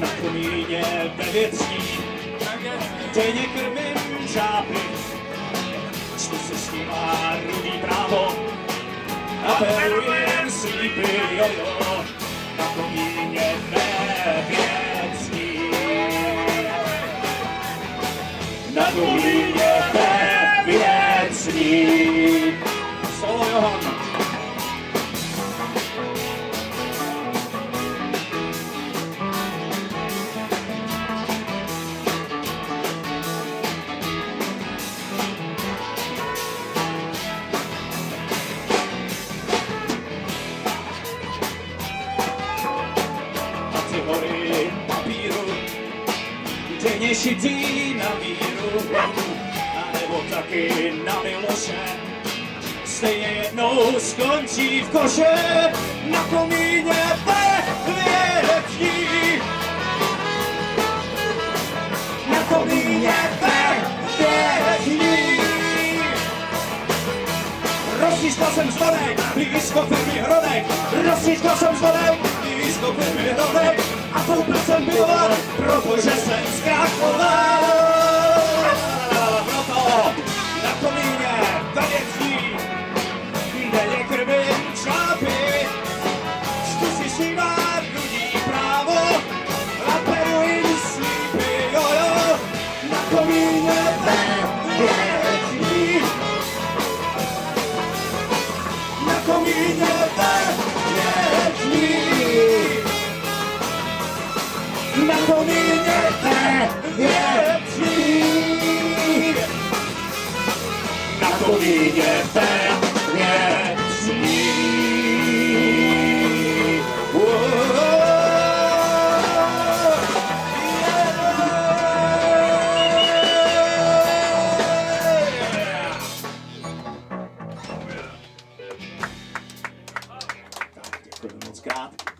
Na komíně devět sní, denně krmím žáby, čtu se s ním a rudý právo, a perujem slíby, jojo, na komíně devět ty hory papíru, denně šitý na míru, a nebo taky na Miloše. Stejně jednou skončí v koše na komíně ve větí. Na komíně ve větí. Rozčískal jsem zvonek, blízko firmy hronek, rozčískal jsem zvonek, pivovar, protože jsem zkrachoval. oh pewnie śni. It's got